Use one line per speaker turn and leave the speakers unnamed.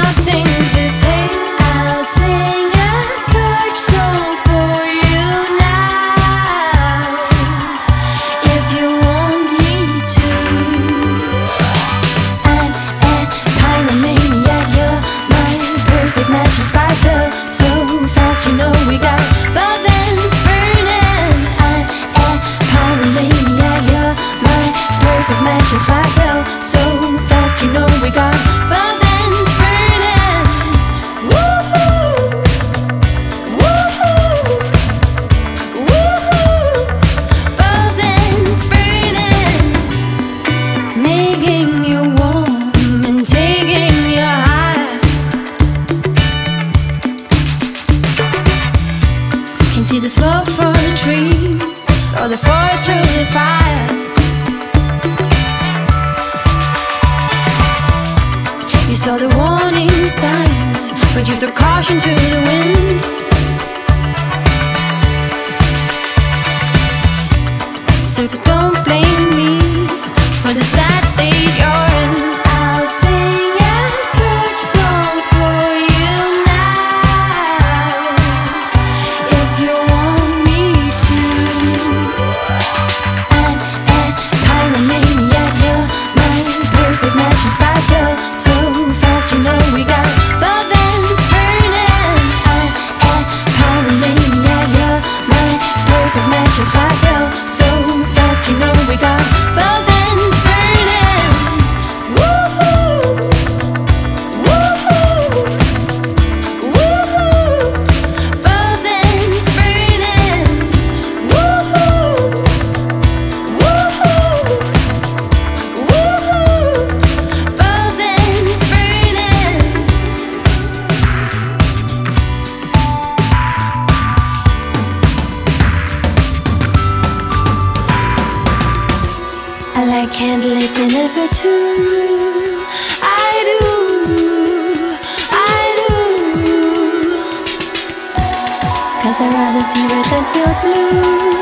nothing see the smoke for the trees Or the fire through the fire. You saw the warning signs But you threw caution to the wind. So don't blame me For the sad state you're candlelit dinner for two. I do, I do. Cause I'd rather see red than feel blue.